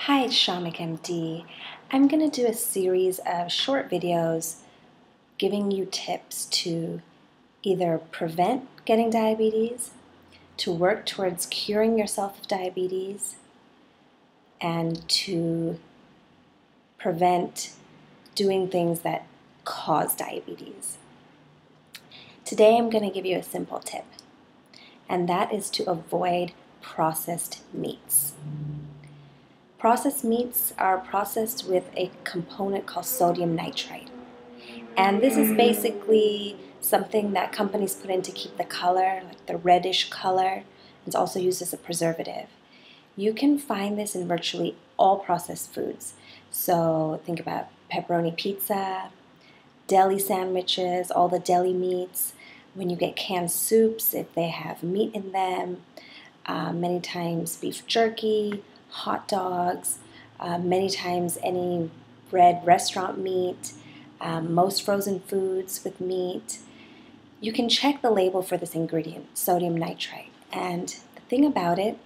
Hi, it's Kshamica MD. I'm going to do a series of short videos giving you tips to either prevent getting diabetes, to work towards curing yourself of diabetes, and to prevent doing things that cause diabetes. Today I'm going to give you a simple tip, and that is to avoid processed meats. Processed meats are processed with a component called sodium nitrite. And this is basically something that companies put in to keep the color, like the reddish color. It's also used as a preservative. You can find this in virtually all processed foods. So think about pepperoni pizza, deli sandwiches, all the deli meats. When you get canned soups, if they have meat in them, uh, many times beef jerky, hot dogs, uh, many times any red restaurant meat, um, most frozen foods with meat. You can check the label for this ingredient, sodium nitrite. And the thing about it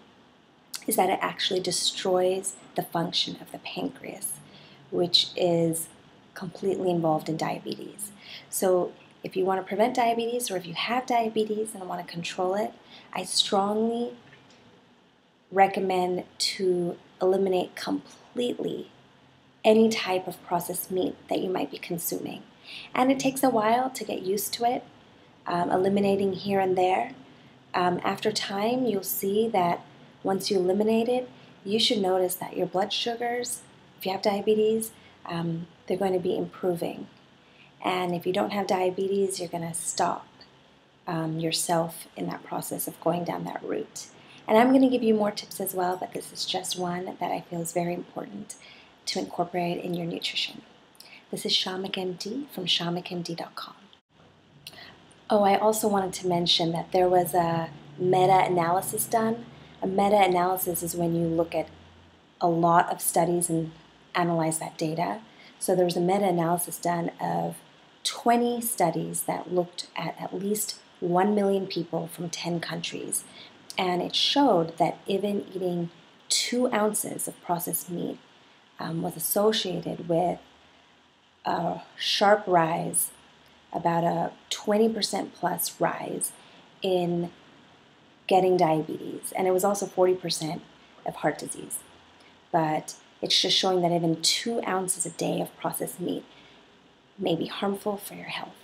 is that it actually destroys the function of the pancreas, which is completely involved in diabetes. So if you want to prevent diabetes or if you have diabetes and want to control it, I strongly recommend to eliminate completely any type of processed meat that you might be consuming. And it takes a while to get used to it, um, eliminating here and there. Um, after time, you'll see that once you eliminate it, you should notice that your blood sugars, if you have diabetes, um, they're going to be improving. And if you don't have diabetes, you're going to stop um, yourself in that process of going down that route. And I'm going to give you more tips as well, but this is just one that I feel is very important to incorporate in your nutrition. This is Kshamica MD from kshamicamd.com. Oh, I also wanted to mention that there was a meta analysis done. A meta analysis is when you look at a lot of studies and analyze that data. So there was a meta analysis done of 20 studies that looked at at least 1 million people from 10 countries and it showed that even eating two ounces of processed meat um, was associated with a sharp rise, about a 20% plus rise in getting diabetes, and it was also 40% of heart disease. But it's just showing that even two ounces a day of processed meat may be harmful for your health.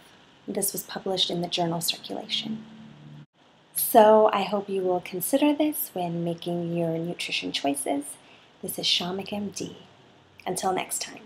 This was published in the journal Circulation. So I hope you will consider this when making your nutrition choices. This is Kshamica MD. Until next time.